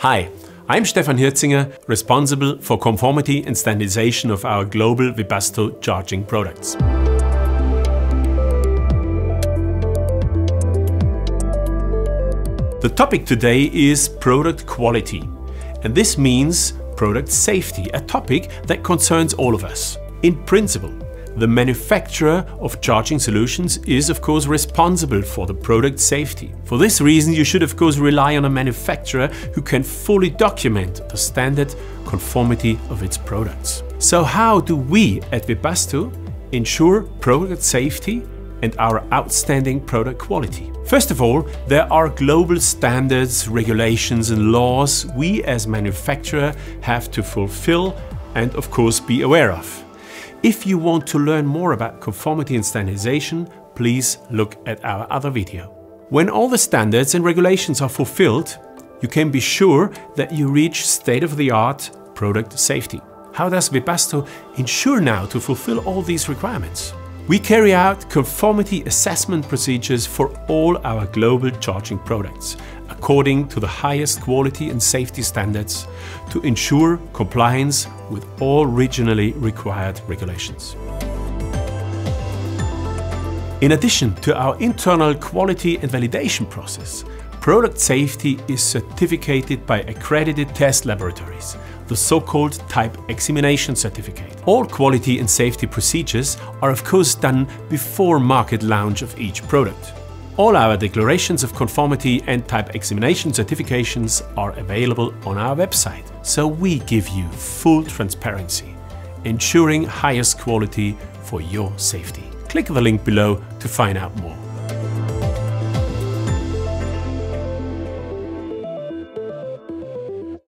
Hi, I'm Stefan Hirzinger, responsible for conformity and standardization of our global Webasto charging products. The topic today is product quality, and this means product safety, a topic that concerns all of us. In principle, the manufacturer of charging solutions is of course responsible for the product safety. For this reason you should of course rely on a manufacturer who can fully document the standard conformity of its products. So how do we at Webasto ensure product safety and our outstanding product quality? First of all, there are global standards, regulations and laws we as manufacturer have to fulfill and of course be aware of. If you want to learn more about conformity and standardization, please look at our other video. When all the standards and regulations are fulfilled, you can be sure that you reach state-of-the-art product safety. How does Webasto ensure now to fulfill all these requirements? We carry out conformity assessment procedures for all our global charging products, according to the highest quality and safety standards to ensure compliance with all regionally required regulations. In addition to our internal quality and validation process, product safety is certificated by accredited test laboratories, the so-called type examination certificate. All quality and safety procedures are of course done before market launch of each product. All our declarations of conformity and type examination certifications are available on our website, so we give you full transparency, ensuring highest quality for your safety. Click the link below to find out more.